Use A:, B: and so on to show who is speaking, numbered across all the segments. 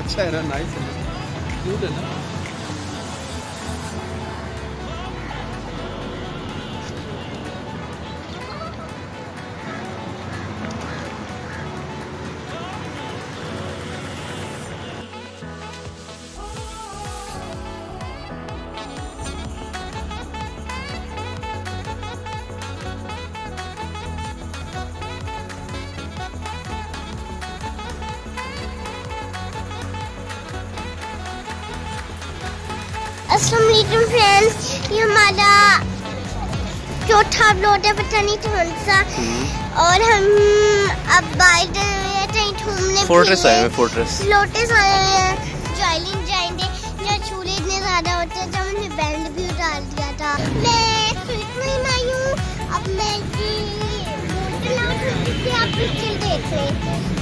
A: अच्छा है ना नाइस है क्यूट है ना
B: असलम फ्रेंड्स ये हमारा चौथा ब्लॉट है पता नहीं कौन सा। और हम अब बाइक कहीं घूमने
A: फोर्ट्रेस आए हैं फोर्ट्रेस
B: लोटस आए हैं जाएँगे। इतने ज़्यादा होते हैं जब हमने बैंड भी उतार दिया था। मैं स्वीट में आई हूँ अब मैं बोतल आप पिक्चर देख लें।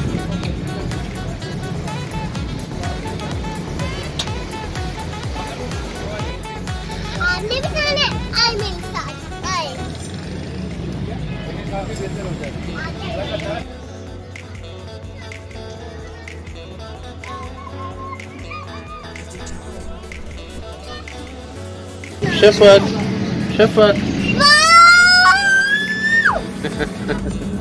B: Shepherd! Shepherd!
A: No!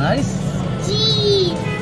A: Nice.
B: Jeez.